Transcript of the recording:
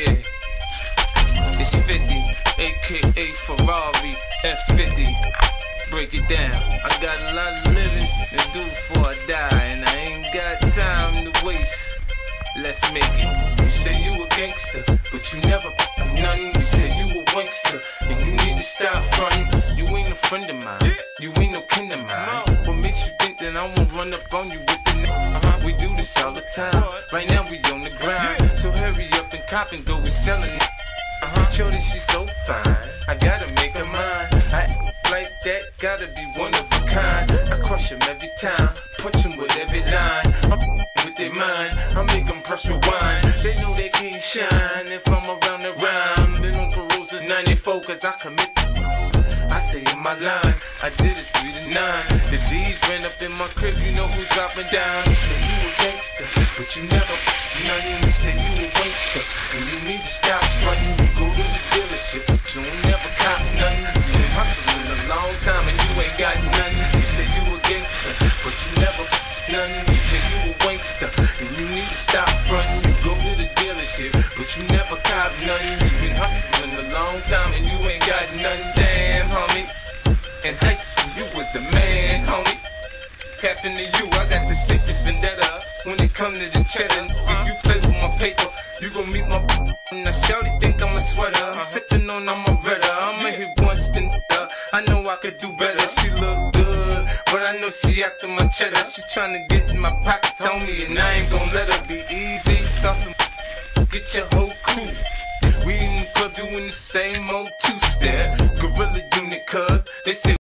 yeah. It's 50, aka Ferrari F50. Break it down. I got a lot of living to do before I die, and I ain't got time to waste. Let's make it. You say you a gangster, but you never none. You say you a wankster, and you need to stop fronting. You ain't a friend of mine. You ain't no kin of mine. I won't run up on you with the n- We do this all the time. Right now we on the grind. So hurry up and cop and go. We selling it. Uh-huh. Shorty, she's so fine. I gotta make her mine. I like that, gotta be one of a kind. I crush him every time, punch him with every line. I'm with their mind, I make them press rewind. They know they can't shine if I'm around the rhyme. Been on since 94, cause I commit. I say in my line, I did it three to nine. The D's ran up in my crib, you know who dropping down. You say you a gangster, but you never nothing. You say you a wankster, and you need to stop fronting. You go to the dealership, but you ain't never cop nothing. You been hustling a long time and you ain't got nothing. You say you a gangster, but you never nothing. You say you a wankster, and you need to stop fronting. You go to the dealership, but you never cop nothing. You been hustling a long time and you ain't got nothing. Damn, Capping to you, I got the sickest vendetta. When it come to the cheddar, if you play with my paper, you gon' meet my. Now, Shorty think I'm a sweater. I'm uh-huh. sipping on, I'm a redder. I'ma hit once, then I know I could do better. She look good, but I know she after my cheddar. She tryna get in my pockets on me, and I ain't gon' let her be easy. Start some, get your whole crew. We in the club doing the same old two-step. Gorilla unit, cuz they say.